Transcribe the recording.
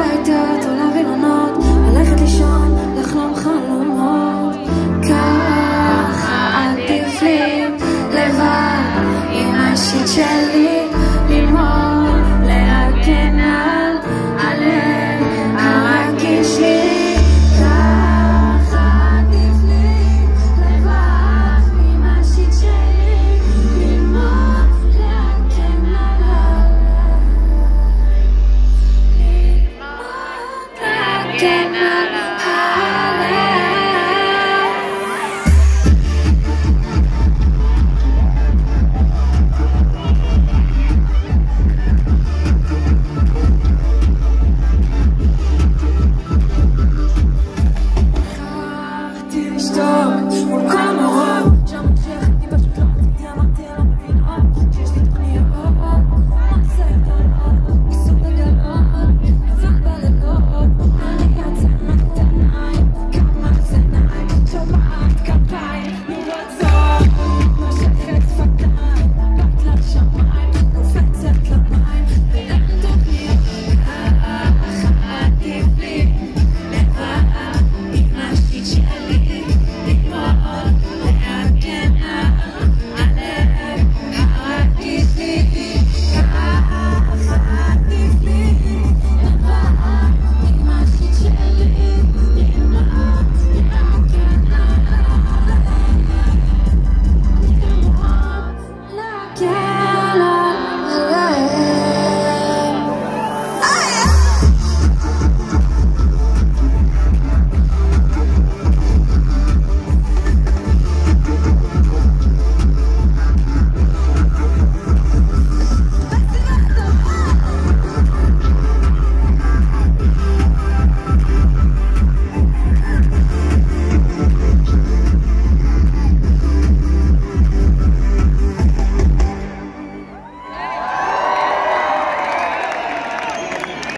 הביתיות, עולה וילונות, הולכת לישון, לחלום חלומות. ככה עדיף לי לבד עם השיט של Stock.